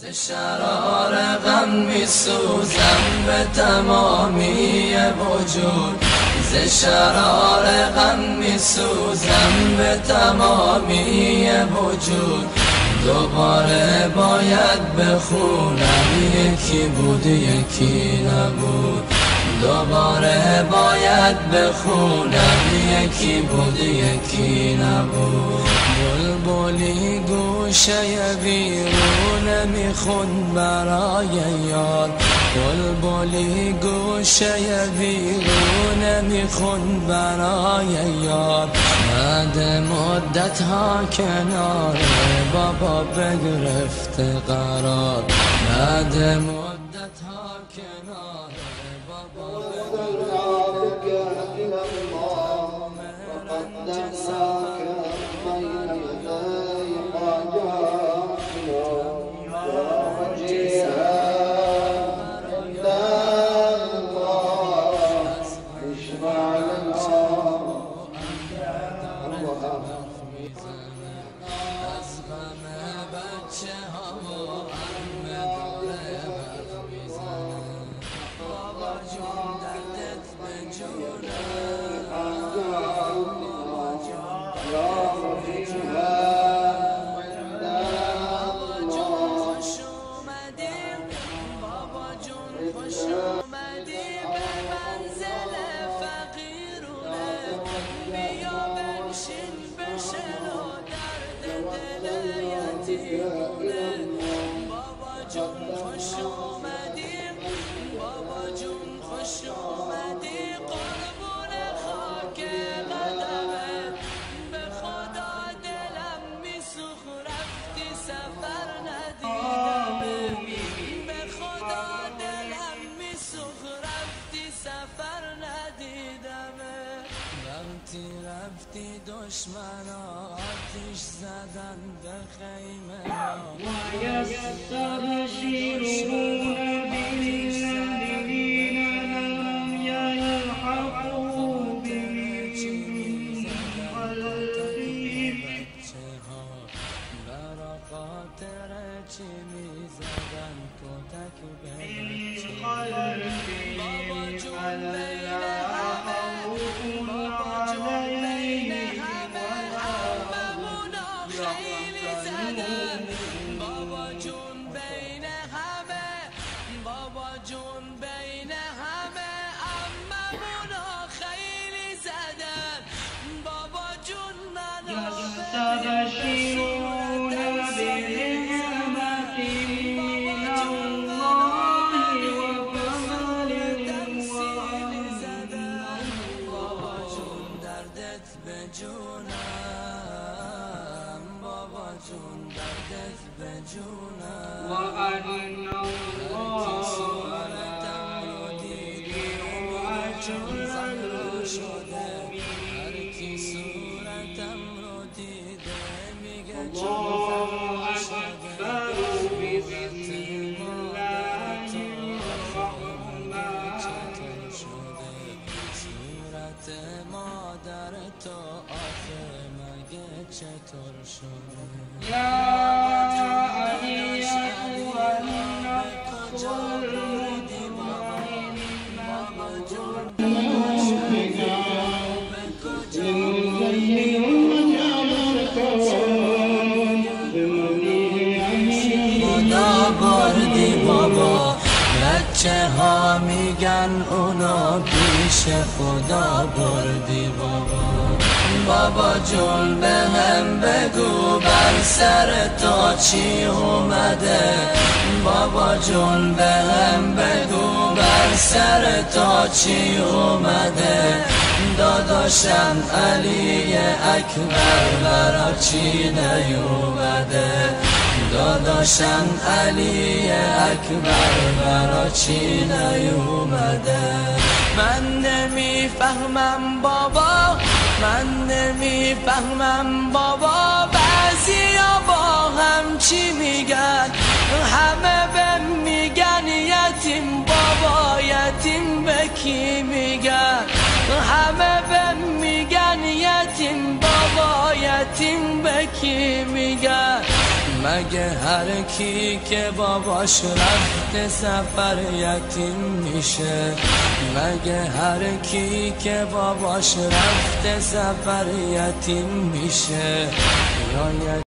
ز شرار غم می سوزم به تمامی وجود. ز شرار غم می سوزم به تمامی وجود. دوباره باید بخونم یکی بود یکی نبود. دوباره باید بخونم یکی بود یکی نبود. بلبلی گوشه بیرون میخون برای یاد. بلبلی گوشه بیرون میخون برای یاد. بعد مدت ها کنار بابا بگرفت قرار. بعد مدت ها کنار. ودعاك إلى الله وقتی رفتی دشمنا آتیش زدن به خیمه ويستبشرون جون بین همه اممونا خیلی زدن. بابا جون من الله وفضل بابا جون دردت به جونم بابا جون دردت به جونم. هر کی صورتم رو دیده میگه صورت مادر تو آخه مگه چطور شده خدا بردی بابا بچه ها میگن اونا پیش خدا بردی بابا بابا جون به هم بگو بر سر تا چی اومده؟ بابا جون به هم بگو بر سر تا چی اومده؟ داداشم علی اکبر برا چی نیومده؟ داداشم علی اکبر برا چی نیومده؟ من نمی‌فهمم بابا من نمی‌فهمم بابا بعضی با هم چی میگن کی میگن مگه هر کی که باباش رفته سفر یتیم میشه؟ مگه هر کی که باباش رفته سفر یتیم میشه؟